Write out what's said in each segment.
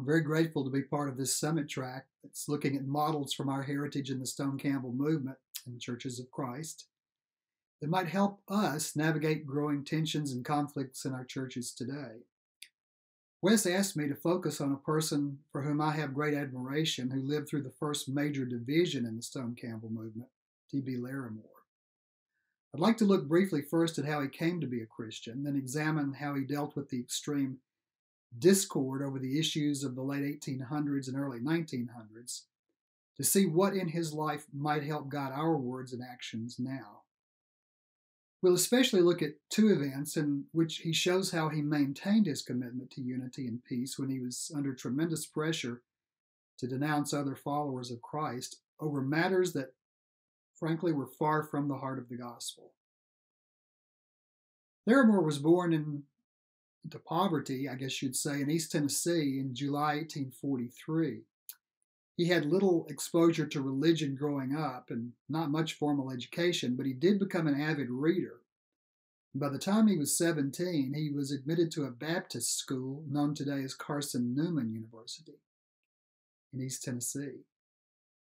I'm very grateful to be part of this summit track that's looking at models from our heritage in the Stone Campbell movement and churches of Christ that might help us navigate growing tensions and conflicts in our churches today. Wes asked me to focus on a person for whom I have great admiration who lived through the first major division in the Stone Campbell movement, T.B. Larimore. I'd like to look briefly first at how he came to be a Christian, then examine how he dealt with the extreme discord over the issues of the late 1800s and early 1900s to see what in his life might help guide our words and actions now. We'll especially look at two events in which he shows how he maintained his commitment to unity and peace when he was under tremendous pressure to denounce other followers of Christ over matters that, frankly, were far from the heart of the gospel. Larimore was born in, into poverty, I guess you'd say, in East Tennessee in July 1843. He had little exposure to religion growing up and not much formal education, but he did become an avid reader. By the time he was 17, he was admitted to a Baptist school known today as Carson Newman University in East Tennessee.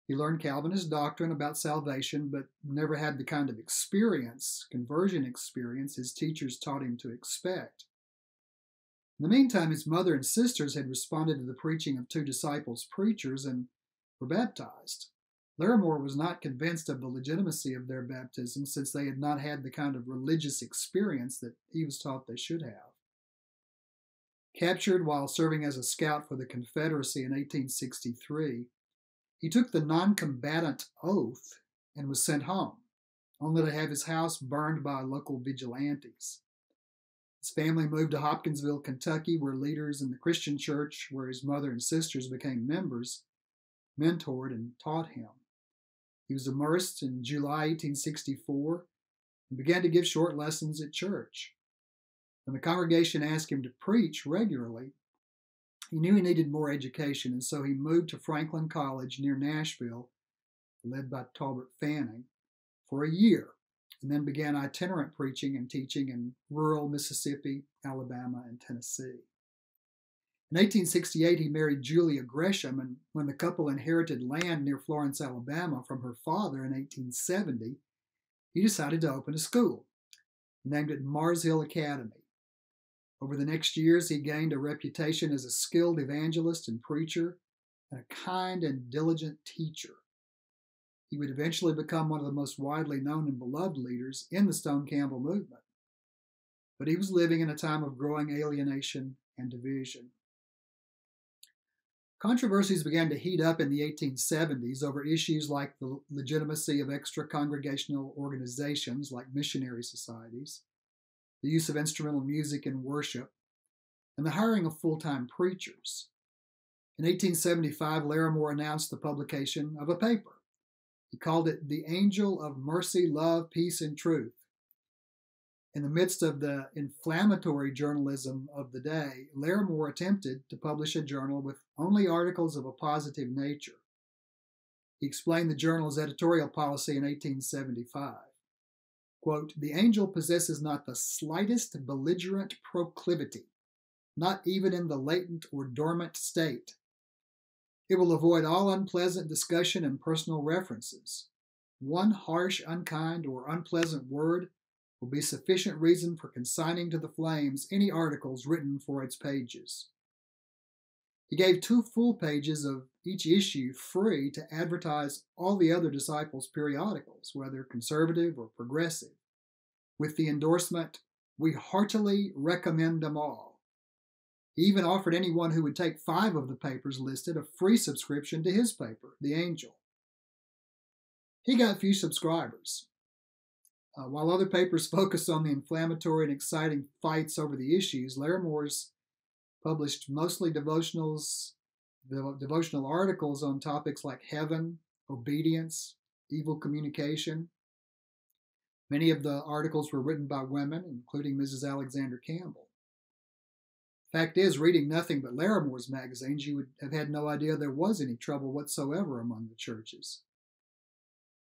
He learned Calvinist doctrine about salvation, but never had the kind of experience, conversion experience, his teachers taught him to expect. In the meantime, his mother and sisters had responded to the preaching of two disciples preachers and were baptized. Larimore was not convinced of the legitimacy of their baptism since they had not had the kind of religious experience that he was taught they should have. Captured while serving as a scout for the Confederacy in 1863, he took the non-combatant oath and was sent home, only to have his house burned by local vigilantes. His family moved to Hopkinsville, Kentucky, where leaders in the Christian church, where his mother and sisters became members, mentored, and taught him. He was immersed in July 1864 and began to give short lessons at church. When the congregation asked him to preach regularly, he knew he needed more education, and so he moved to Franklin College near Nashville, led by Tolbert Fanning, for a year, and then began itinerant preaching and teaching in rural Mississippi, Alabama, and Tennessee. In 1868, he married Julia Gresham, and when the couple inherited land near Florence, Alabama from her father in 1870, he decided to open a school, named it Mars Hill Academy. Over the next years, he gained a reputation as a skilled evangelist and preacher, and a kind and diligent teacher. He would eventually become one of the most widely known and beloved leaders in the Stone Campbell movement. But he was living in a time of growing alienation and division. Controversies began to heat up in the 1870s over issues like the legitimacy of extra congregational organizations like missionary societies, the use of instrumental music in worship, and the hiring of full time preachers. In 1875, Larimore announced the publication of a paper. He called it The Angel of Mercy, Love, Peace, and Truth in the midst of the inflammatory journalism of the day, Larimore attempted to publish a journal with only articles of a positive nature. He explained the journal's editorial policy in 1875. Quote, the angel possesses not the slightest belligerent proclivity, not even in the latent or dormant state. It will avoid all unpleasant discussion and personal references. One harsh, unkind, or unpleasant word will be sufficient reason for consigning to the flames any articles written for its pages. He gave two full pages of each issue free to advertise all the other disciples' periodicals, whether conservative or progressive, with the endorsement, We heartily recommend them all. He even offered anyone who would take five of the papers listed a free subscription to his paper, The Angel. He got few subscribers, uh, while other papers focused on the inflammatory and exciting fights over the issues, Larimore's published mostly devotionals, devotional articles on topics like heaven, obedience, evil communication. Many of the articles were written by women, including Mrs. Alexander Campbell. Fact is, reading nothing but Larimore's magazines, you would have had no idea there was any trouble whatsoever among the churches.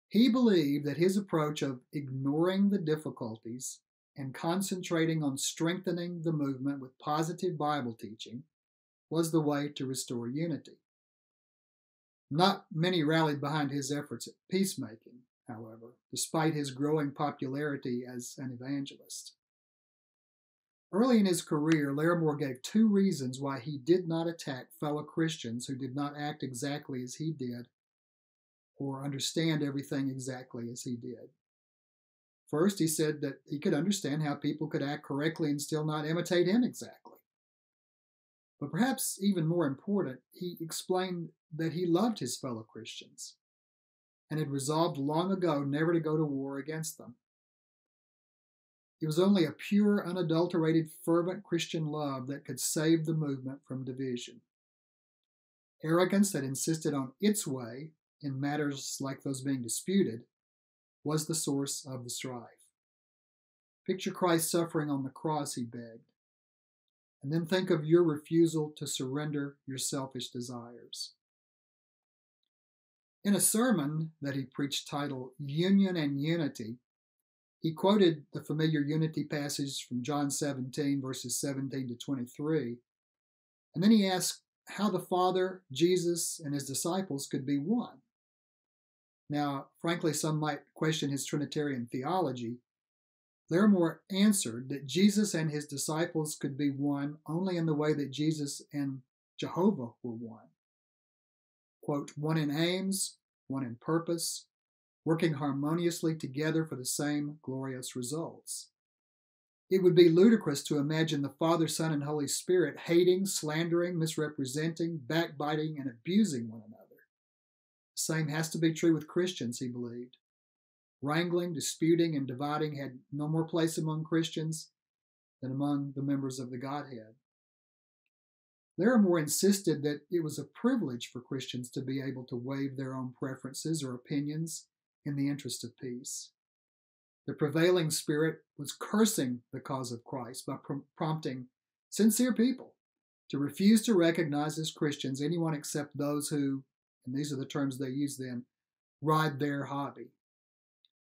He believed that his approach of ignoring the difficulties and concentrating on strengthening the movement with positive Bible teaching was the way to restore unity. Not many rallied behind his efforts at peacemaking, however, despite his growing popularity as an evangelist. Early in his career, Larimore gave two reasons why he did not attack fellow Christians who did not act exactly as he did or understand everything exactly as he did. First, he said that he could understand how people could act correctly and still not imitate him exactly. But perhaps even more important, he explained that he loved his fellow Christians and had resolved long ago never to go to war against them. It was only a pure, unadulterated, fervent Christian love that could save the movement from division. Arrogance that insisted on its way in matters like those being disputed was the source of the strife. Picture Christ suffering on the cross, he begged, and then think of your refusal to surrender your selfish desires. In a sermon that he preached titled Union and Unity, he quoted the familiar unity passage from John 17, verses 17 to 23, and then he asked how the Father, Jesus, and his disciples could be one. Now, frankly, some might question his Trinitarian theology. Larimore answered that Jesus and his disciples could be one only in the way that Jesus and Jehovah were one. Quote, one in aims, one in purpose, working harmoniously together for the same glorious results. It would be ludicrous to imagine the Father, Son, and Holy Spirit hating, slandering, misrepresenting, backbiting, and abusing one another. The same has to be true with Christians, he believed. Wrangling, disputing, and dividing had no more place among Christians than among the members of the Godhead. Larimore insisted that it was a privilege for Christians to be able to waive their own preferences or opinions in the interest of peace. The prevailing spirit was cursing the cause of Christ by pr- prompting sincere people to refuse to recognize as Christians anyone except those who, and these are the terms they use then, ride their hobby,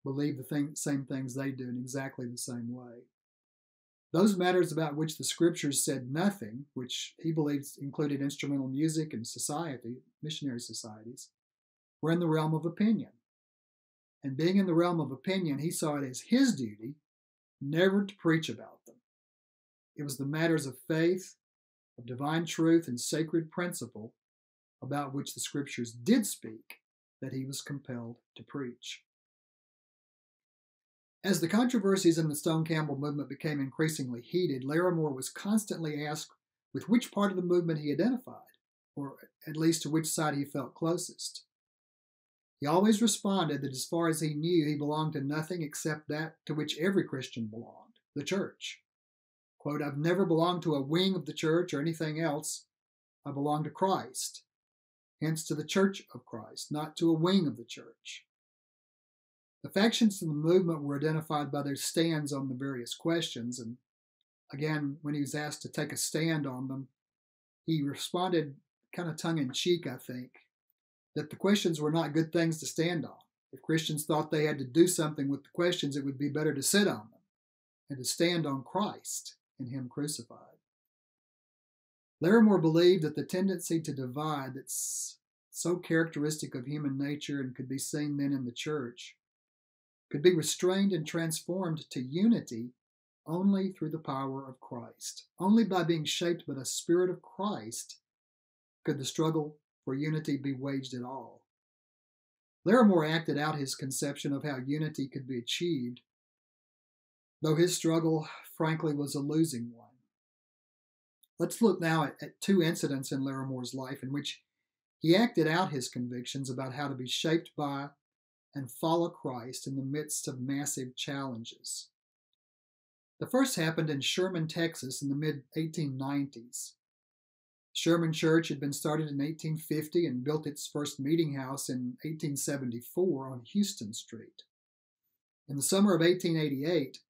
believe the thing, same things they do in exactly the same way. Those matters about which the scriptures said nothing, which he believes included instrumental music and society, missionary societies, were in the realm of opinion. And being in the realm of opinion, he saw it as his duty never to preach about them. It was the matters of faith, of divine truth, and sacred principle about which the scriptures did speak that he was compelled to preach. As the controversies in the Stone Campbell movement became increasingly heated, Larimore was constantly asked with which part of the movement he identified, or at least to which side he felt closest. He always responded that as far as he knew, he belonged to nothing except that to which every Christian belonged the church. Quote, I've never belonged to a wing of the church or anything else. I belong to Christ, hence to the church of Christ, not to a wing of the church. The factions in the movement were identified by their stands on the various questions, and again, when he was asked to take a stand on them, he responded kind of tongue in cheek, I think, that the questions were not good things to stand on. If Christians thought they had to do something with the questions, it would be better to sit on them and to stand on Christ and Him crucified. Larimore believed that the tendency to divide that's so characteristic of human nature and could be seen then in the church could be restrained and transformed to unity only through the power of Christ. Only by being shaped by the Spirit of Christ could the struggle for unity be waged at all. Larimore acted out his conception of how unity could be achieved, though his struggle, frankly, was a losing one. Let's look now at, at two incidents in Larimore's life in which he acted out his convictions about how to be shaped by and follow Christ in the midst of massive challenges. The first happened in Sherman, Texas in the mid 1890s. Sherman Church had been started in 1850 and built its first meeting house in 1874 on Houston Street. In the summer of 1888,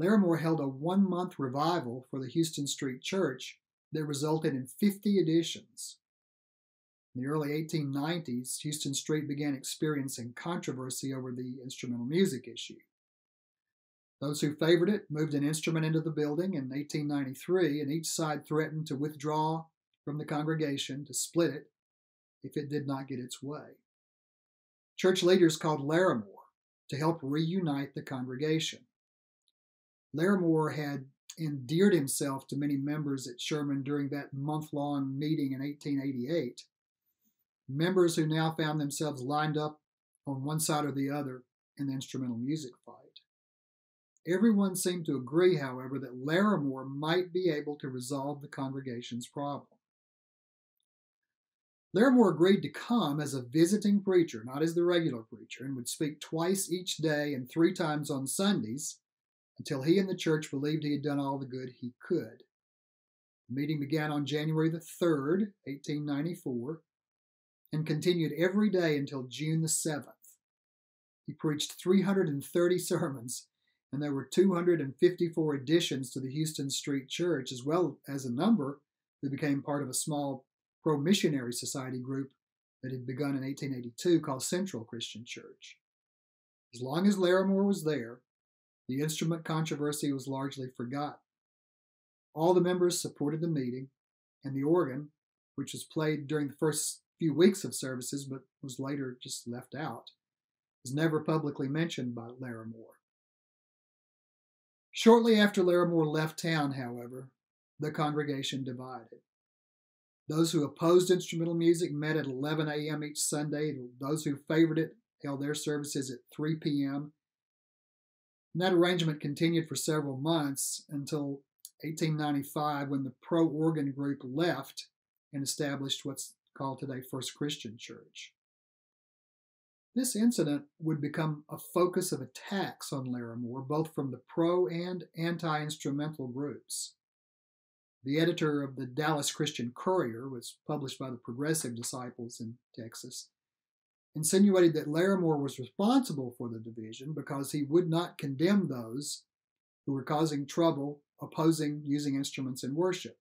Larimore held a one month revival for the Houston Street Church that resulted in 50 additions. In the early 1890s, Houston Street began experiencing controversy over the instrumental music issue. Those who favored it moved an instrument into the building in 1893, and each side threatened to withdraw from the congregation to split it if it did not get its way. Church leaders called Larimore to help reunite the congregation. Larimore had endeared himself to many members at Sherman during that month long meeting in 1888. Members who now found themselves lined up on one side or the other in the instrumental music fight. Everyone seemed to agree, however, that Larimore might be able to resolve the congregation's problem. Larimore agreed to come as a visiting preacher, not as the regular preacher, and would speak twice each day and three times on Sundays until he and the church believed he had done all the good he could. The meeting began on January the 3rd, 1894, and continued every day until June the 7th. He preached 330 sermons, and there were 254 additions to the Houston Street Church, as well as a number who became part of a small pro missionary society group that had begun in 1882 called Central Christian Church. As long as Larimore was there, the instrument controversy was largely forgotten. All the members supported the meeting, and the organ, which was played during the first few weeks of services but was later just left out, was never publicly mentioned by Larimore. Shortly after Larimore left town, however, the congregation divided. Those who opposed instrumental music met at 11 a.m. each Sunday. Those who favored it held their services at 3 p.m. And that arrangement continued for several months until 1895 when the pro organ group left and established what's called today First Christian Church. This incident would become a focus of attacks on Larimore, both from the pro and anti instrumental groups. The editor of the Dallas Christian Courier was published by the Progressive Disciples in Texas insinuated that Larimore was responsible for the division because he would not condemn those who were causing trouble opposing using instruments in worship.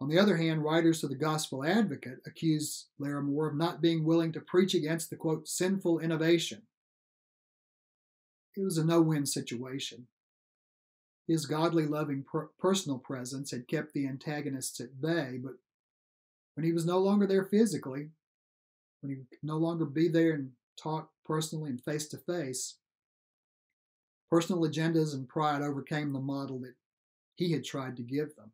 On the other hand, writers of the Gospel Advocate accused Larimore of not being willing to preach against the quote sinful innovation. It was a no win situation. His godly loving per- personal presence had kept the antagonists at bay, but when he was no longer there physically, when he could no longer be there and talk personally and face to face, personal agendas and pride overcame the model that he had tried to give them.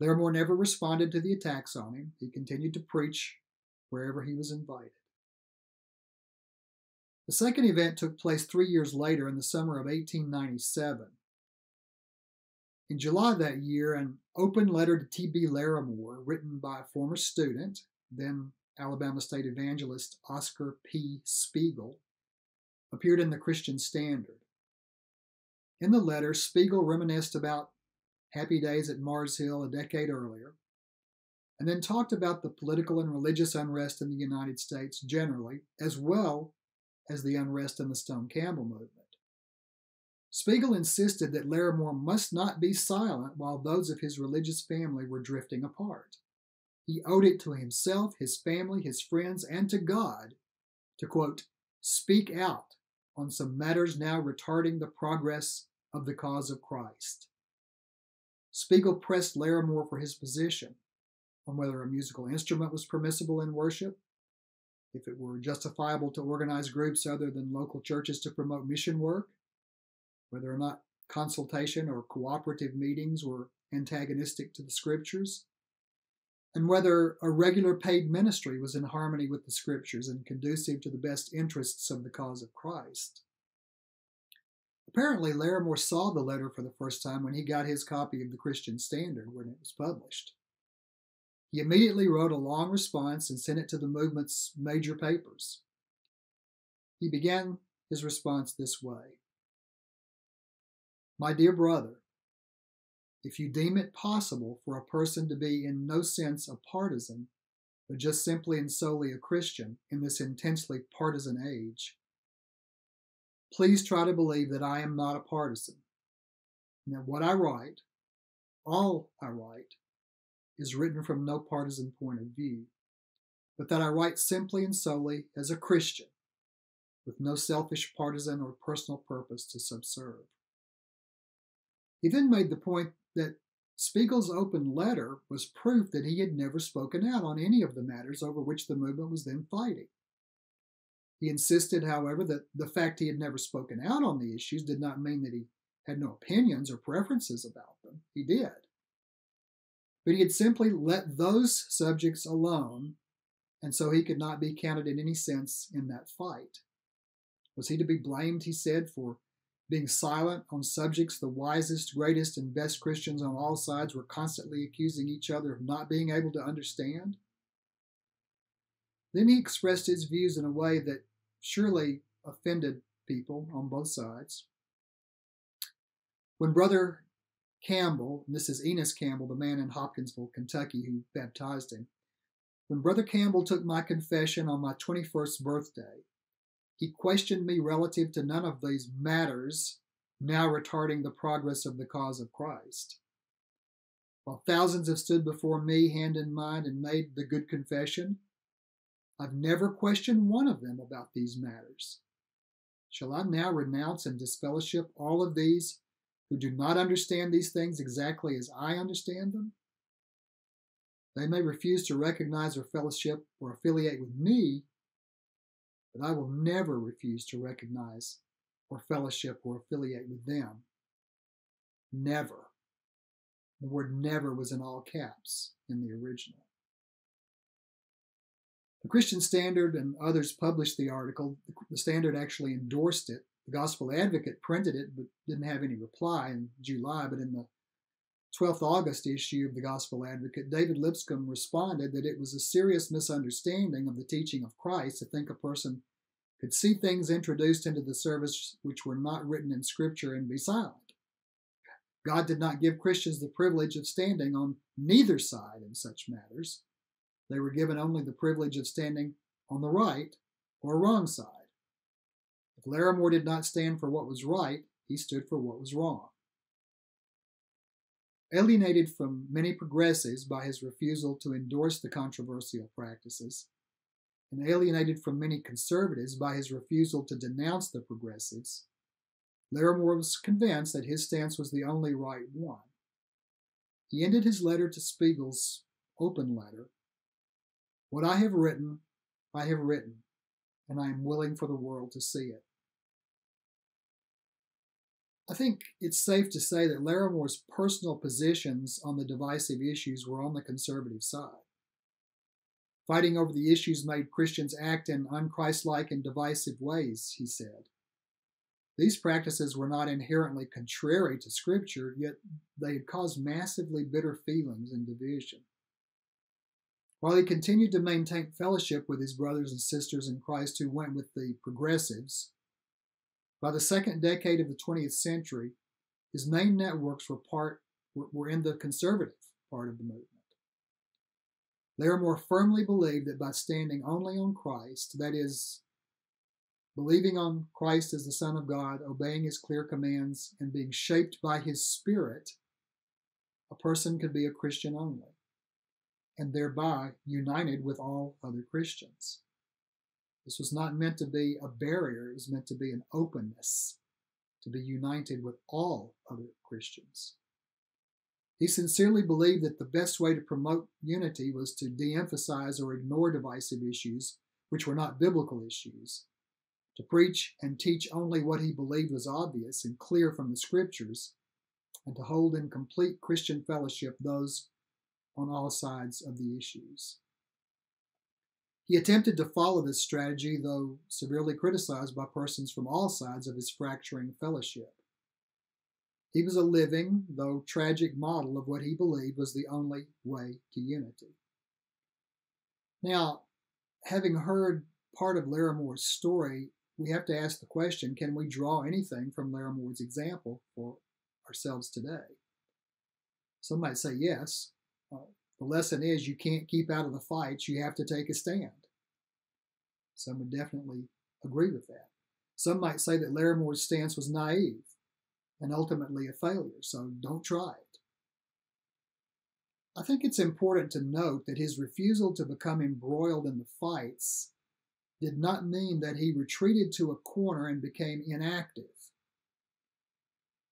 Larimore never responded to the attacks on him. He continued to preach wherever he was invited. The second event took place three years later in the summer of 1897. In July that year, an open letter to T.B. Larimore, written by a former student, then Alabama State evangelist Oscar P. Spiegel, appeared in the Christian Standard. In the letter, Spiegel reminisced about happy days at Mars Hill a decade earlier, and then talked about the political and religious unrest in the United States generally, as well as the unrest in the Stone Campbell movement. Spiegel insisted that Larimore must not be silent while those of his religious family were drifting apart. He owed it to himself, his family, his friends, and to God to, quote, speak out on some matters now retarding the progress of the cause of Christ. Spiegel pressed Larimore for his position on whether a musical instrument was permissible in worship, if it were justifiable to organize groups other than local churches to promote mission work, whether or not consultation or cooperative meetings were antagonistic to the scriptures, and whether a regular paid ministry was in harmony with the scriptures and conducive to the best interests of the cause of Christ. Apparently, Larimore saw the letter for the first time when he got his copy of the Christian Standard when it was published. He immediately wrote a long response and sent it to the movement's major papers. He began his response this way My dear brother, if you deem it possible for a person to be in no sense a partisan, but just simply and solely a Christian in this intensely partisan age, please try to believe that I am not a partisan, and that what I write, all I write, is written from no partisan point of view, but that I write simply and solely as a Christian, with no selfish partisan or personal purpose to subserve. He then made the point that Spiegel's open letter was proof that he had never spoken out on any of the matters over which the movement was then fighting. He insisted, however, that the fact he had never spoken out on the issues did not mean that he had no opinions or preferences about them. He did. But he had simply let those subjects alone, and so he could not be counted in any sense in that fight. Was he to be blamed, he said, for being silent on subjects the wisest, greatest, and best Christians on all sides were constantly accusing each other of not being able to understand? Then he expressed his views in a way that surely offended people on both sides. When Brother Campbell, and this is Enos Campbell, the man in Hopkinsville, Kentucky, who baptized him, when Brother Campbell took my confession on my 21st birthday, he questioned me relative to none of these matters, now retarding the progress of the cause of Christ. While thousands have stood before me, hand in mind, and made the good confession, I've never questioned one of them about these matters. Shall I now renounce and disfellowship all of these who do not understand these things exactly as I understand them? They may refuse to recognize or fellowship or affiliate with me, but I will never refuse to recognize or fellowship or affiliate with them. Never. The word never was in all caps in the original. The Christian Standard and others published the article. The Standard actually endorsed it. The Gospel Advocate printed it but didn't have any reply in July. But in the 12th August issue of the Gospel Advocate, David Lipscomb responded that it was a serious misunderstanding of the teaching of Christ to think a person could see things introduced into the service which were not written in Scripture and be silent. God did not give Christians the privilege of standing on neither side in such matters. They were given only the privilege of standing on the right or wrong side. Larimore did not stand for what was right, he stood for what was wrong. Alienated from many progressives by his refusal to endorse the controversial practices, and alienated from many conservatives by his refusal to denounce the progressives, Larimore was convinced that his stance was the only right one. He ended his letter to Spiegel's open letter what I have written, I have written, and I am willing for the world to see it. I think it's safe to say that Larimore's personal positions on the divisive issues were on the conservative side. Fighting over the issues made Christians act in unchristlike and divisive ways, he said. These practices were not inherently contrary to Scripture, yet they had caused massively bitter feelings and division. While he continued to maintain fellowship with his brothers and sisters in Christ who went with the progressives, by the second decade of the 20th century, his main networks were part were in the conservative part of the movement. Larimore firmly believed that by standing only on Christ, that is, believing on Christ as the Son of God, obeying his clear commands, and being shaped by his Spirit, a person could be a Christian only and thereby united with all other Christians. This was not meant to be a barrier, it was meant to be an openness, to be united with all other Christians. He sincerely believed that the best way to promote unity was to de emphasize or ignore divisive issues which were not biblical issues, to preach and teach only what he believed was obvious and clear from the Scriptures, and to hold in complete Christian fellowship those on all sides of the issues. He attempted to follow this strategy, though severely criticized by persons from all sides of his fracturing fellowship. He was a living, though tragic, model of what he believed was the only way to unity. Now, having heard part of Larimore's story, we have to ask the question can we draw anything from Larimore's example for ourselves today? Some might say yes. Uh, the lesson is you can't keep out of the fights, you have to take a stand. Some would definitely agree with that. Some might say that Larimore's stance was naive and ultimately a failure, so don't try it. I think it's important to note that his refusal to become embroiled in the fights did not mean that he retreated to a corner and became inactive.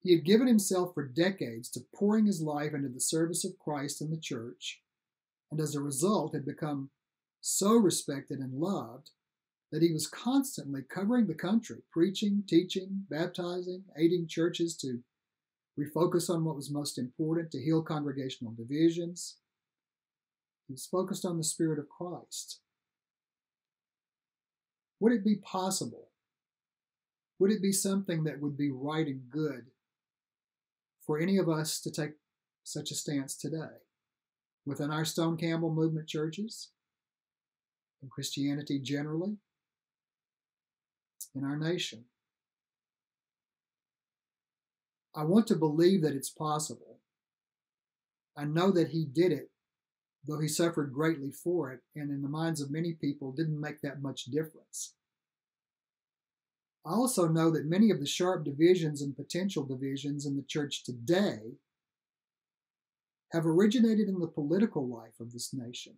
He had given himself for decades to pouring his life into the service of Christ and the church, and as a result had become so respected and loved that he was constantly covering the country, preaching, teaching, baptizing, aiding churches to refocus on what was most important, to heal congregational divisions. He was focused on the Spirit of Christ. Would it be possible? Would it be something that would be right and good for any of us to take such a stance today within our Stone Campbell movement churches, and Christianity generally, in our nation? I want to believe that it's possible. I know that he did it, though he suffered greatly for it, and in the minds of many people didn't make that much difference. I also know that many of the sharp divisions and potential divisions in the church today have originated in the political life of this nation.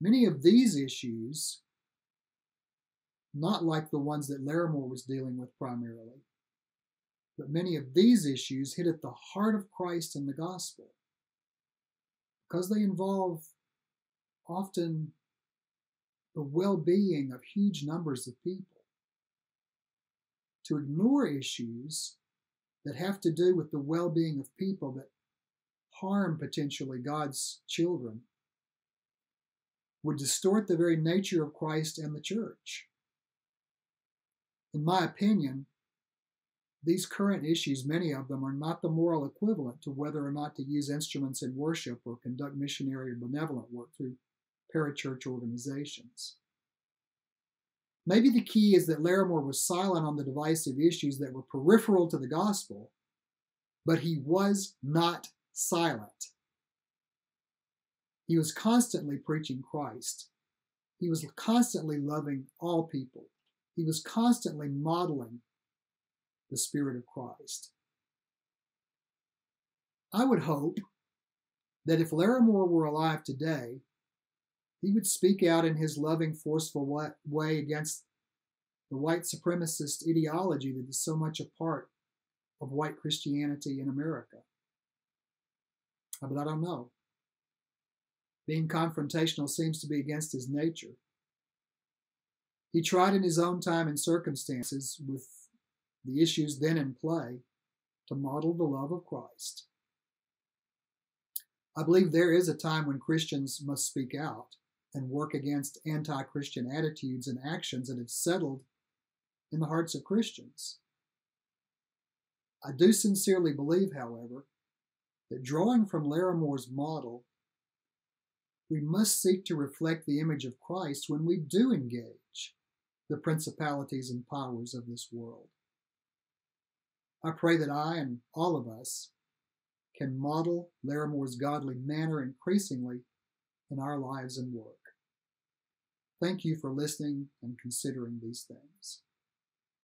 Many of these issues, not like the ones that Larimore was dealing with primarily, but many of these issues hit at the heart of Christ and the gospel because they involve often the well being of huge numbers of people. To ignore issues that have to do with the well being of people that harm potentially God's children would distort the very nature of Christ and the church. In my opinion, these current issues, many of them, are not the moral equivalent to whether or not to use instruments in worship or conduct missionary or benevolent work through parachurch organizations. Maybe the key is that Larimore was silent on the divisive issues that were peripheral to the gospel, but he was not silent. He was constantly preaching Christ. He was constantly loving all people. He was constantly modeling the Spirit of Christ. I would hope that if Larimore were alive today, he would speak out in his loving, forceful way against the white supremacist ideology that is so much a part of white Christianity in America. But I don't know. Being confrontational seems to be against his nature. He tried in his own time and circumstances with the issues then in play to model the love of Christ. I believe there is a time when Christians must speak out and work against anti Christian attitudes and actions that have settled in the hearts of Christians. I do sincerely believe, however, that drawing from Larimore's model, we must seek to reflect the image of Christ when we do engage the principalities and powers of this world. I pray that I and all of us can model Larimore's godly manner increasingly in our lives and work. Thank you for listening and considering these things.